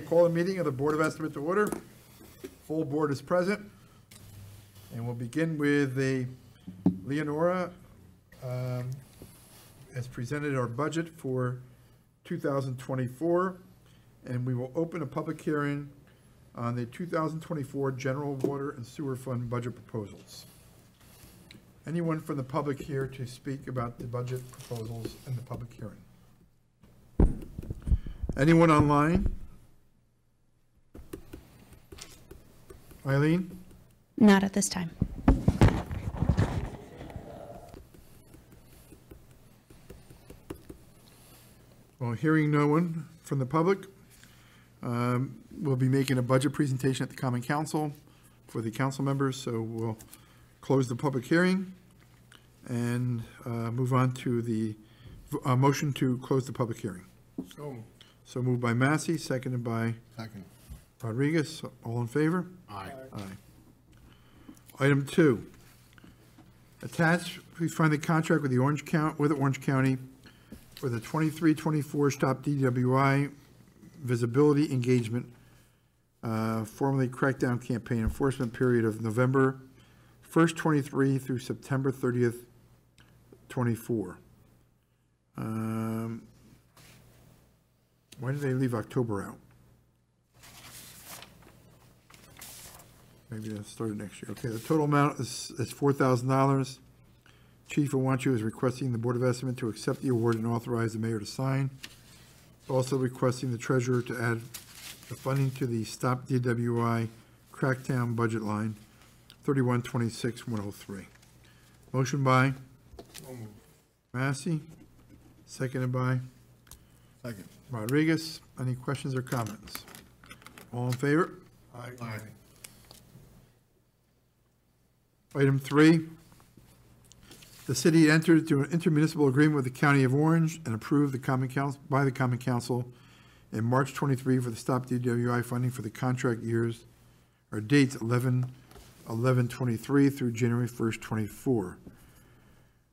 Call the meeting of the Board of Estimate to order. Full board is present. And we'll begin with the Leonora um, has presented our budget for 2024. And we will open a public hearing on the 2024 General Water and Sewer Fund budget proposals. Anyone from the public here to speak about the budget proposals in the public hearing? Anyone online? Eileen? Not at this time. Well, hearing no one from the public, um, we'll be making a budget presentation at the Common Council for the council members, so we'll close the public hearing and uh, move on to the, uh, motion to close the public hearing. So, So moved by Massey, seconded by second. Rodriguez. All in favor? Aye. Aye. Item two, attached, please find the contract with the Orange County, with Orange County for the 23-24 Stop DWI Visibility Engagement, uh, formerly Crackdown Campaign Enforcement Period of November 1st, 23 through September 30th, 24. Um, Why did they leave October out? Maybe they'll start it next year. Okay, the total amount is, is four thousand dollars. Chief Awanchu is requesting the Board of Estimate to accept the award and authorize the mayor to sign. Also requesting the treasurer to add the funding to the Stop DWI Crackdown budget line, thirty-one twenty-six one oh three. Motion by Massey, seconded by Second. Rodriguez. Any questions or comments? All in favor? Aye. Item three, the city entered into an intermunicipal agreement with the County of Orange and approved the Common Council, by the Common Council in March 23 for the Stop DWI funding for the contract years, or dates 11, 11/23 through January 1st, 24.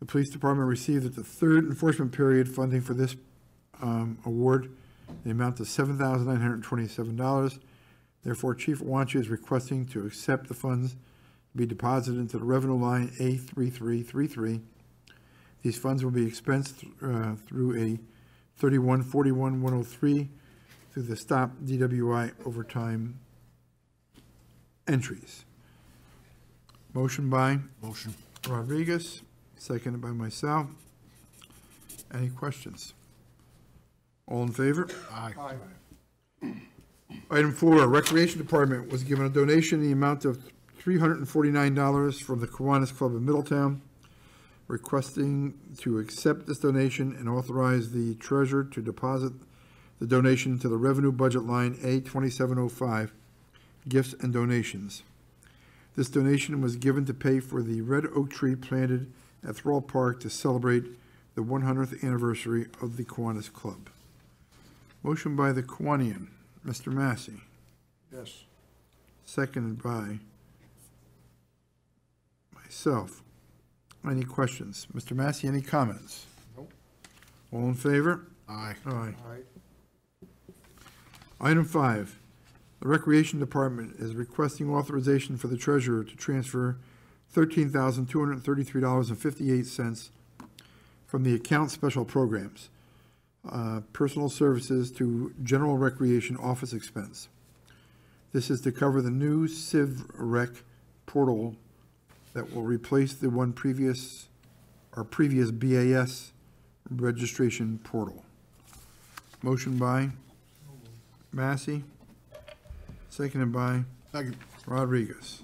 The police department received at the third enforcement period funding for this um, award, the amount of $7,927. Therefore, Chief Wanchu is requesting to accept the funds be deposited into the revenue line A3333. These funds will be expensed uh, through a 3141103 through the Stop DWI overtime entries. Motion by Motion. Rodriguez, seconded by myself. Any questions? All in favor? Aye. Item four, Recreation Department was given a donation in the amount of three hundred and forty-nine dollars from the Kiwanis Club of Middletown, requesting to accept this donation and authorize the treasurer to deposit the donation to the revenue budget line A twenty-seven oh five, gifts and donations. This donation was given to pay for the red oak tree planted at Thrall Park to celebrate the one hundredth anniversary of the Kiwanis Club. Motion by the Kiwanian, Mr. Massey. Yes. Seconded by myself. Any questions? Mr. Massey, any comments? Nope. All in favor? Aye. Aye. Aye. Item five, the Recreation Department is requesting authorization for the treasurer to transfer thirteen thousand two hundred and thirty-three dollars and fifty-eight cents from the account special programs, uh, personal services to general recreation office expense. This is to cover the new Civ Rec portal that will replace the one previous, our previous BAS registration portal. Motion by Massey, seconded by Second. Rodriguez.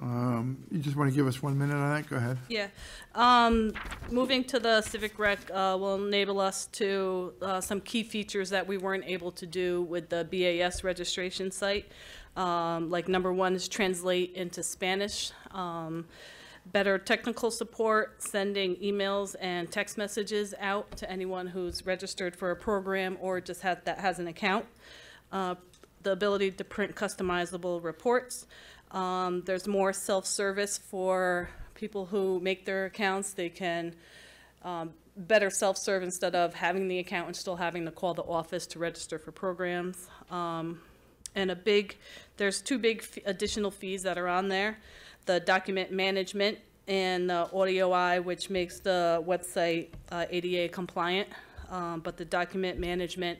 Um, You just want to give us one minute on that? Go ahead. Yeah. Um, moving to the Civic Rec, uh, will enable us to, uh, some key features that we weren't able to do with the BAS registration site. Um, like number one is translate into Spanish. Um, better technical support, sending emails and text messages out to anyone who's registered for a program or just has, that has an account. Uh, the ability to print customizable reports. Um, there's more self-service for people who make their accounts. They can um, better self-serve instead of having the accountant still having to call the office to register for programs. Um, and a big, there's two big f- additional fees that are on there. The document management and the AudioEye, which makes the website uh, ADA compliant. Um, but the document management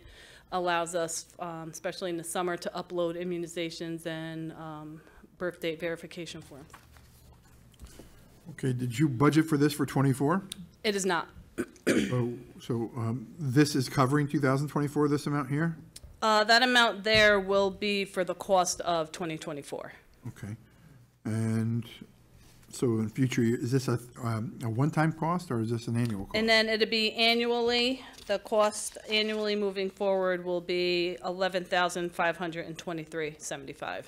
allows us, um, especially in the summer, to upload immunizations and um, birth date verification forms. Okay, did you budget for this for '24? It is not. So, so um, this is covering 2024, this amount here? Uh, that amount there will be for the cost of 2024. Okay. And so in future, year- is this a, um, a one-time cost or is this an annual cost? And then it'd be annually, the cost annually moving forward will be 11,523.75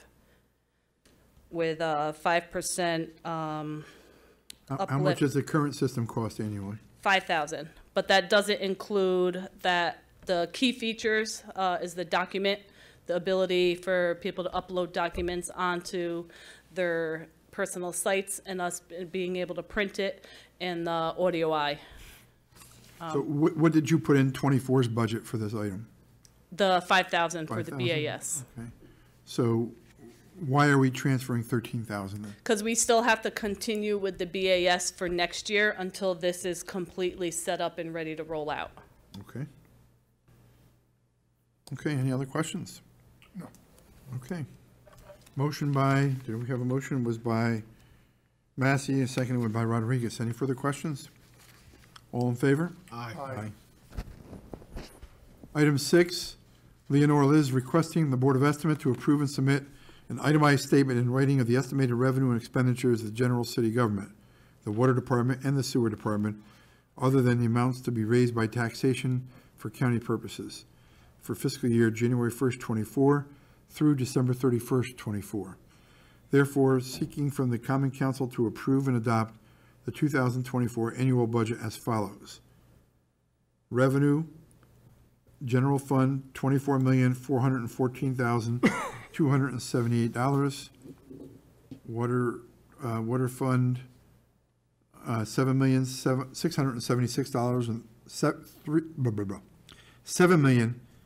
with a 5%, um, How- How much uplift. does the current system cost annually? 5,000. But that doesn't include that, the key features uh, is the document, the ability for people to upload documents onto their personal sites and us being able to print it and the AudioEye. So what, what did you put in 24's budget for this item? The 5,000 for the 5,000? BAS. Okay. So why are we transferring 13,000 then? Because we still have to continue with the BAS for next year until this is completely set up and ready to roll out. Okay. Okay, any other questions? No. Okay. Motion by, did we have a motion, was by Massey, and seconded was by Rodriguez. Any further questions? All in favor? Aye. Aye. Item six, Leonora Liz requesting the Board of Estimate to approve and submit an itemized statement in writing of the estimated revenue and expenditures of the general city government, the Water Department, and the Sewer Department, other than the amounts to be raised by taxation for county purposes for fiscal year January 1st, 24 through December 31st, 24. Therefore, seeking from the Common Council to approve and adopt the 2024 annual budget as follows. Revenue, General Fund, twenty-four million, four hundred and fourteen thousand, two hundred and seventy-eight dollars. Water, uh, Water Fund, uh, seven million, six hundred seventy-six dollars and. Seven million,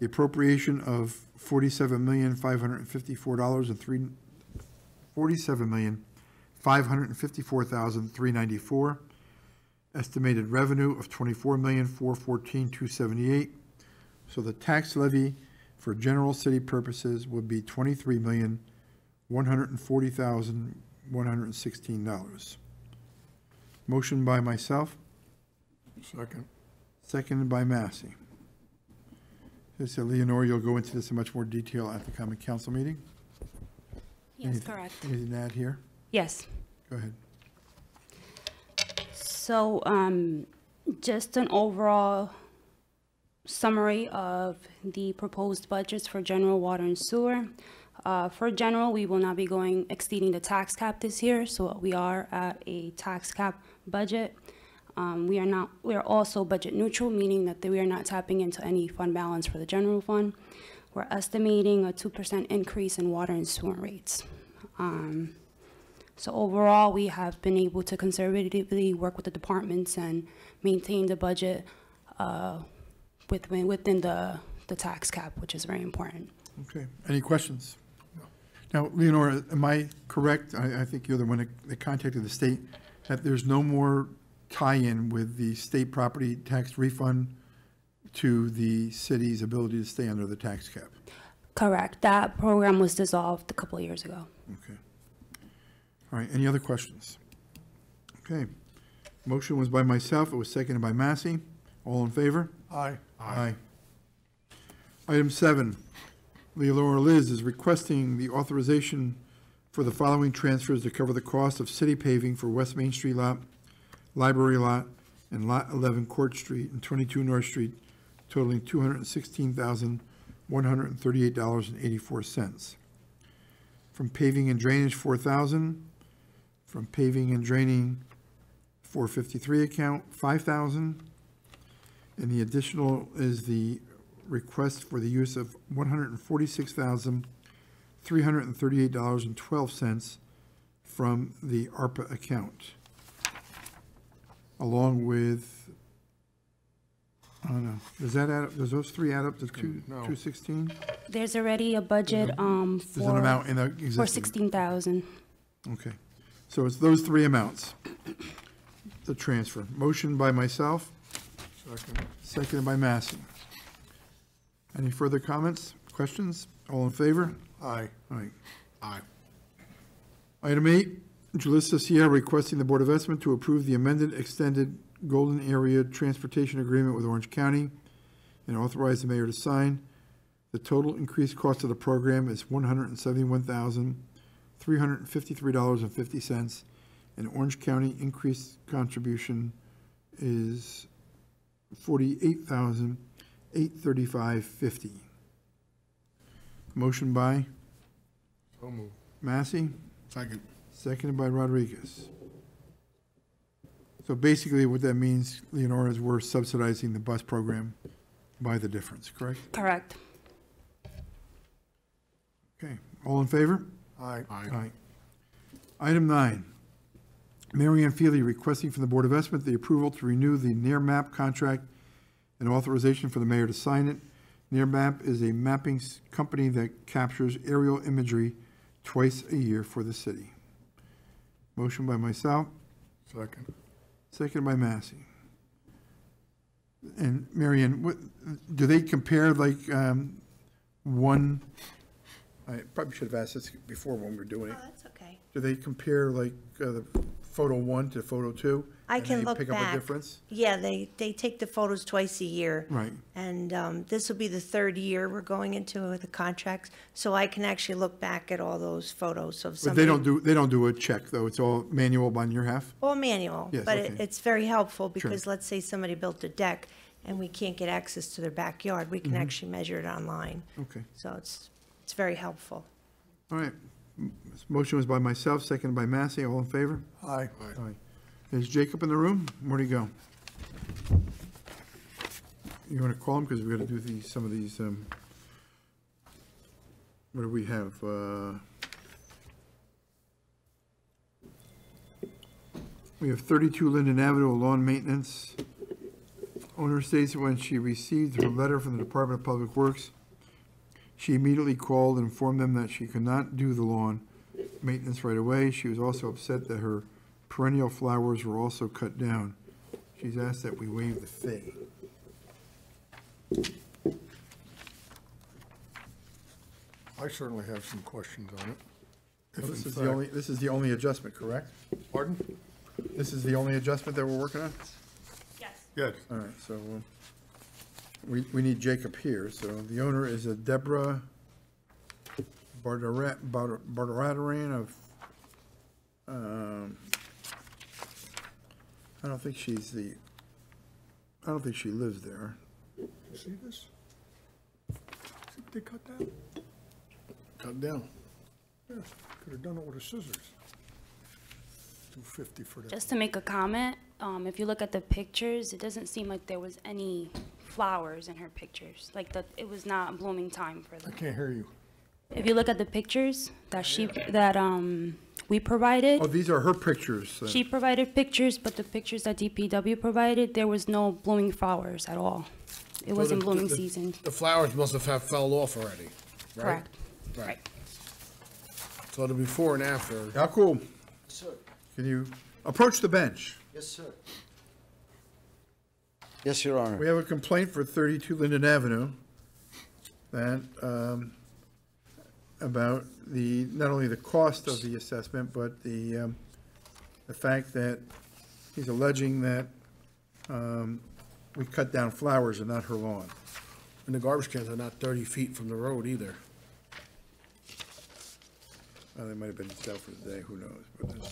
The appropriation of forty-seven million, five hundred and fifty-four dollars and three, forty-seven million, five hundred and fifty-four thousand, three ninety-four. Estimated revenue of twenty-four million, four fourteen, two seventy-eight. So the tax levy for general city purposes would be twenty-three million, one hundred and forty thousand, one hundred and sixteen dollars. Motion by myself, Second. seconded by Massey. So Leonore, you'll go into this in much more detail at the common council meeting? Yes, Anything- correct. Anything to add here? Yes. Go ahead. So, um, just an overall summary of the proposed budgets for general water and sewer. Uh, for general, we will not be going exceeding the tax cap this year, so we are at a tax cap budget. Um, we are not, we are also budget neutral, meaning that we are not tapping into any fund balance for the general fund. We're estimating a two percent increase in water and sewer rates. Um, so overall, we have been able to conservatively work with the departments and maintain the budget uh, within, within the, the tax cap, which is very important. Okay, any questions? Now, Leonora, am I correct? I, I think you're the one that- that contacted the state, that there's no more tie-in with the state property tax refund to the city's ability to stay under the tax cap? Correct. That program was dissolved a couple of years ago. Okay. All right, any other questions? Okay. Motion was by myself, it was seconded by Massey. All in favor? Aye. Aye. Item seven, Leonora Liz is requesting the authorization for the following transfers to cover the cost of city paving for West Main Street lot, Library lot, and Lot 11 Court Street and 22 North Street totaling $216,138.84. From paving and drainage, 4,000. From paving and draining, 453 account, 5,000. And the additional is the request for the use of $146,338.12 from the ARPA account, along with, I don't know, does that add, up? does those three add up to two, No. 216? There's already a budget, um, There's an amount for, in the for existing. sixteen thousand. Okay, so it's those three amounts, the transfer. Motion by myself, Second. seconded by Massey. Any further comments, questions? All in favor? Aye. Aye. Aye. Item eight, Julissa Sierra requesting the Board of Estimate to approve the amended extended Golden Area Transportation Agreement with Orange County and authorize the mayor to sign. The total increased cost of the program is one hundred and seventy-one thousand, three hundred and fifty-three dollars and fifty cents, and Orange County increased contribution is forty-eight thousand, eight thirty-five fifty. Motion by So moved. Massey? Second. Seconded by Rodriguez. So basically, what that means, Leonora, is we're subsidizing the bus program by the difference, correct? Correct. Okay, all in favor? Aye. Aye. Item nine, Marianne Feely requesting from the Board of Estimate the approval to renew the Nearmap contract and authorization for the mayor to sign it. Nearmap is a mapping company that captures aerial imagery twice a year for the city. Motion by myself, Second. second by Massey. And Marion, what, do they compare like, um, one, I probably should have asked this before when we were doing Oh, it. that's okay. Do they compare like, uh, the photo one to photo two? I and can they look Pick up a back. difference? Yeah, they, they take the photos twice a year. Right. And um, this will be the third year we're going into with the contracts, so I can actually look back at all those photos of But somebody. they don't do, they don't do a check, though. It's all manual on your half? Or manual, Yes, but it- okay. it's very helpful because let's say somebody built a deck and we can't get access to their backyard, we Mm-hmm. can actually measure it online. Okay, So it's, it's very helpful. all right. Motion was by myself, seconded by Massey. All in favor? Aye. Aye. Is Jacob in the room? Where'd he go? You want to call him, because we got to do these, some of these, um, what do we have? Uh, We have 32 Linden Avenue, lawn maintenance. Owner states that when she received her letter from the Department of Public Works, she immediately called and informed them that she could not do the lawn maintenance right away. She was also upset that her perennial flowers were also cut down. She's asked that we waive the fee. I certainly have some questions on it. If This in is the only, this is the only adjustment, correct? Pardon? This is the only adjustment that we're working on? Yes. Yes. All right, so uh, we, we need Jacob here. So the owner is a Deborah Bardarat, Bardarataran of, um, I don't think she's the, I don't think she lives there. You see this? See what they cut down? Cut down. Yes, could have done it with a scissors. Two fifty for that. Just to make a comment, um, if you look at the pictures, it doesn't seem like there was any flowers in her pictures. Like that, it was not blooming time for them. I can't hear you. If you look at the pictures that she, that, um, we provided, Oh, these are her pictures. uh, she provided pictures, but the pictures that DPW provided, there was no blooming flowers at all. It wasn't the- blooming the- season, The flowers must have have fell off already, right? correct? Right. So the before and after, Yakub, Sir, can you approach the bench? yes, sir. Yes, Your Honor. We have a complaint for 32 Linden Avenue that, um, about the, not only the cost of the assessment, but the, um, the fact that he's alleging that um, we cut down flowers and not her lawn. and the garbage cans are not thirty feet from the road either. Uh, They might have been out for the day, who knows? but, uh,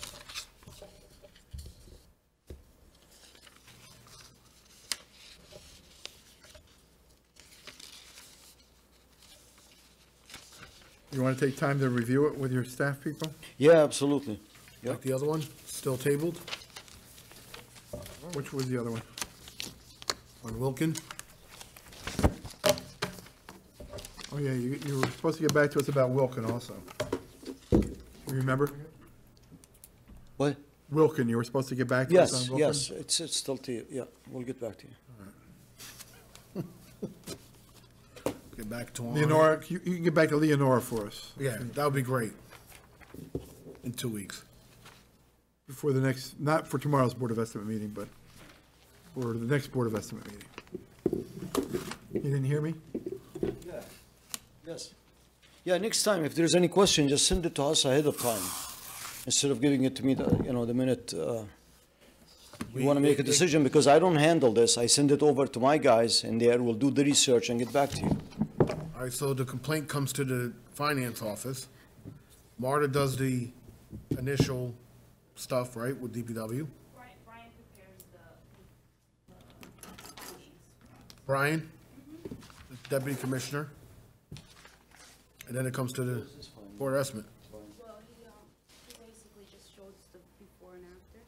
You want to take time to review it with your staff people? Yeah, absolutely. Like the other one, still tabled Which was the other one? on Wilkin? Oh, yeah, you, you were supposed to get back to us about Wilkin also. You remember? What? Wilkin, you were supposed to get back to us on Yes, Wilkin? yes, it's, it's still to you, yeah, we'll get back to you. Get back to on. Leonora, you, you can get back to Leonora for us Yeah, that would be great. In two weeks. before the next, not for tomorrow's Board of Estimate meeting, but for the next Board of Estimate meeting. You didn't hear me? Yeah, yes. Yeah, next time, if there's any question, just send it to us ahead of time, instead of giving it to me, the you know, the minute uh, you want to make a decision, because I don't handle this. I send it over to my guys, and they will do the research and get back to you. All right, so the complaint comes to the finance office. Marta does the initial stuff, right, with DPW? Brian, Brian prepares the, Brian, deputy commissioner. And then it comes to the board of estimate. well, he, um, he basically just shows the before and after.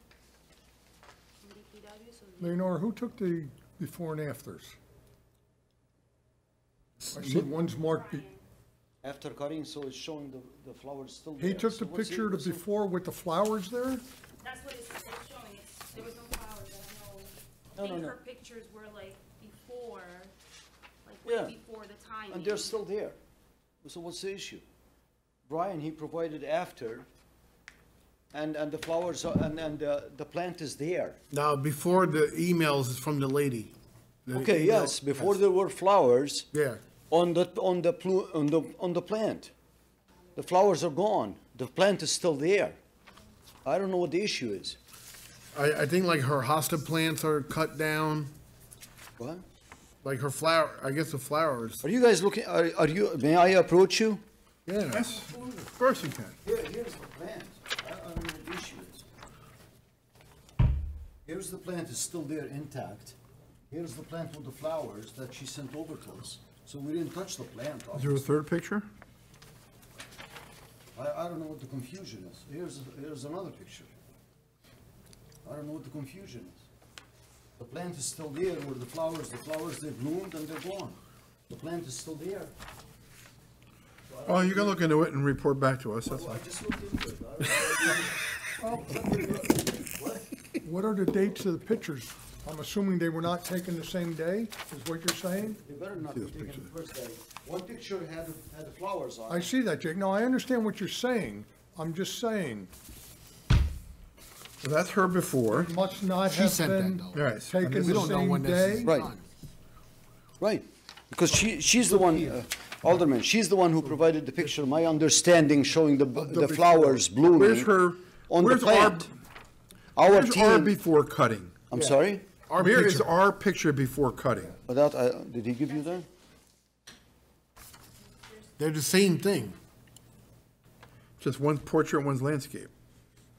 DPW, so the- Leonora, who took the before and afters? I see one's marked, be- After cutting, so it's showing the, the flowers still there. he took So the what's picture of what's before with the flowers there? That's what it's, it's showing, it's, there was no flowers, I don't know. I no, think no. her pictures were like before, like Yeah. way before the timing. And they're still there. So what's the issue? Brian, he provided after, and, and the flowers, are- and, and the, the plant is there. Now, before the emails is from the lady. The Okay, email- yes, before there were flowers Yeah, on the, on the, plu- on the, on the plant. The flowers are gone. The plant is still there. I don't know what the issue is. I, I think like her hosta plants are cut down, What? like her flower, I guess the flowers. Are you guys looking, are, are you, may I approach you? Yeah. Yes, of course you can. Here, here's the plant. I, I don't know what the issue is. Here's the plant, is still there intact. Here's the plant with the flowers that she sent over to us. So we didn't touch the plant. Is there a obviously. third picture? I, I don't know what the confusion is. Here's, here's another picture. I don't know what the confusion is. The plant is still there where the flowers, the flowers, they bloomed and they're gone. The plant is still there. Oh, you can look into it and report back to us, that's Well, I just looked into it. I don't- What? Oh, what are the dates of the pictures? I'm assuming they were not taken the same day, is what you're saying? They better not be taken the first day. One picture had, had the flowers on I it. see that, Jake. No, I understand what you're saying. I'm just saying, So that's her before. must not She have sent that, been though. Right. taken We the don't know same when this is day. Right. done. Right, because she, she's the one, uh, Alderman, she's the one who provided the picture, my understanding showing the, the flowers blooming. Where's her, On the where's our, plant. Our where's our team, before cutting? I'm sorry? Our Where is picture. our picture before cutting? Without, uh, did he give you that? They're the same thing. Just one portrait, one's landscape.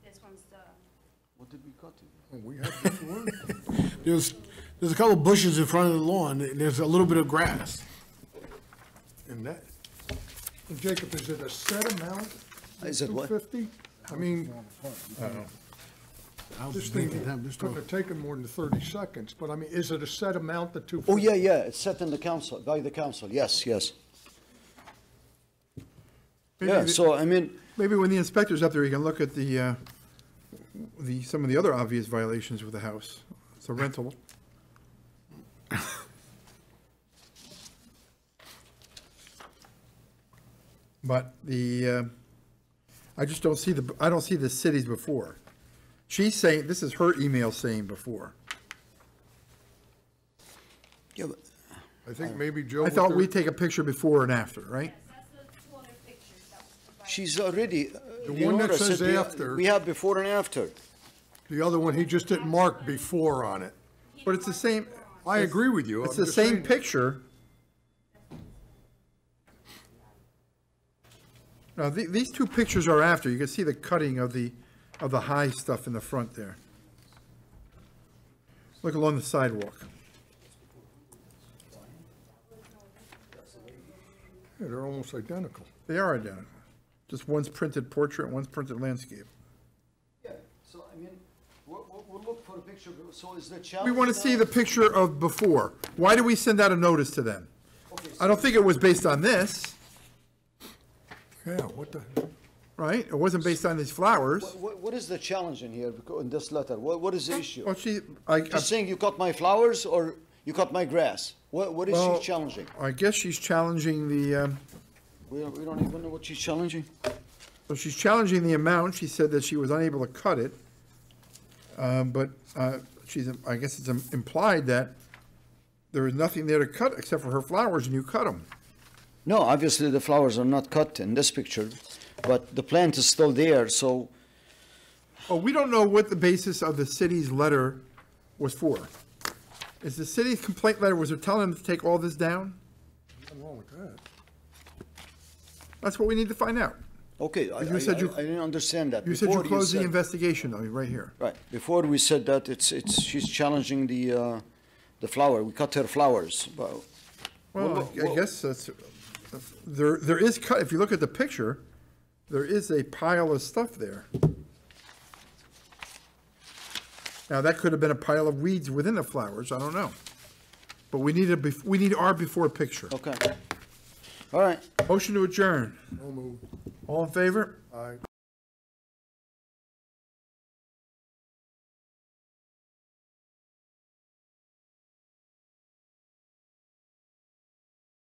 This one's the, What did we cut? Oh, We had before. There's, there's a couple bushes in front of the lawn, and there's a little bit of grass. And that, And Jacob, is it a set amount? Is it what? Two fifty? I mean, I was this thinking thing that, this couldn't have taken more than thirty seconds, but I mean, is it a set amount, the two Oh, fifty? yeah, yeah, it's set in the council, by the council, yes, yes. Maybe Yeah, the- so, I mean, Maybe when the inspector's up there, you can look at the, uh, the, some of the other obvious violations with the house. It's a rental. But the, uh, I just don't see the, I don't see the cities before. She's saying, this is her email saying before. yeah, but I think maybe Joe. I with thought their- we'd take a picture before and after, right? that's the two other pictures that was provided. she's already. uh, The one Leonora that says said we- after. We have before and after. The other one, he just didn't mark before on it. But it's the same, I agree with you. it's I'm the just same saying- picture. Now, the- these two pictures are after, you can see the cutting of the, of the high stuff in the front there. Look along the sidewalk. Yeah, they're almost identical. They are identical. Just one's printed portrait, one's printed landscape. Yeah, so I mean, we'll, we'll, we'll look for a picture, so is the challenge? We want to see the picture of before. Why do we send out a notice to them? Okay, I don't think it was based on this, Yeah, what the, right? It wasn't based on these flowers. What, what- what is the challenge in here, in this letter? What, what is the issue? Well, she, I, Just saying you cut my flowers or you cut my grass? What, what is Well- she challenging? I guess she's challenging the, um, We don't, we don't even know what she's challenging? well, she's challenging the amount. She said that she was unable to cut it. Um, but, uh, she's, I guess it's implied that there is nothing there to cut except for her flowers and you cut them. No, obviously the flowers are not cut in this picture, but the plant is still there, so, Oh, we don't know what the basis of the city's letter was for. Is the city's complaint letter, was it telling them to take all this down? nothing wrong with that. That's what we need to find out. okay, I, You I, said you- I didn't understand that. You said you Before closed the said- investigation, though, right here. Right, before we said that, it's, it's, she's challenging the, uh, the flower, we cut her flowers, but. Well, Well, I- I well- guess that's, there, there is cut, if you look at the picture, there is a pile of stuff there. Now, that could have been a pile of weeds within the flowers, I don't know. But we need a, bef- we need our before picture. Okay. All right. Motion to adjourn. No move. All in favor? Aye.